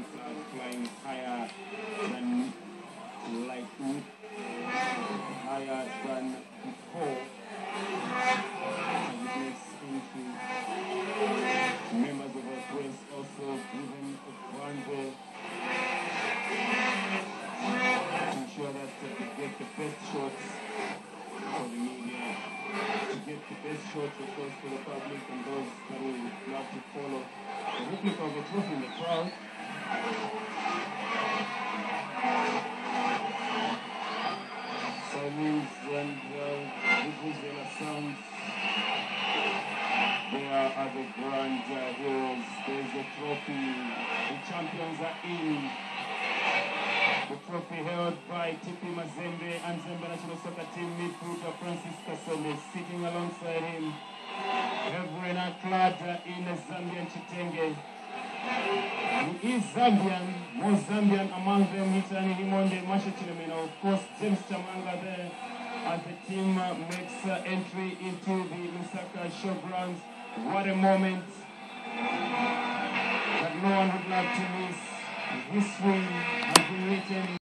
and flag higher than higher than before, and this into members of our press also given example to ensure that they get the best shots for the media, to get the best shots of course for the public and those that will love to follow. The rhythm of the in the crowd. Silence and uh, Vuvuzela sounds. There are the grand uh, heroes. There's the trophy. The champions are in. The trophy held by TP Mazembe and Zambia National Soccer Team midfielder Francis Kasonde sitting alongside him. Everyone clad in a Zambian chitenge. He is Zambian, most Zambian among them, Hichani Himoonde, Masha Chilemena, of course, James Chamanga there, as the team makes uh, entry into the Lusaka showgrounds. What a moment that no one would love to miss. History has been written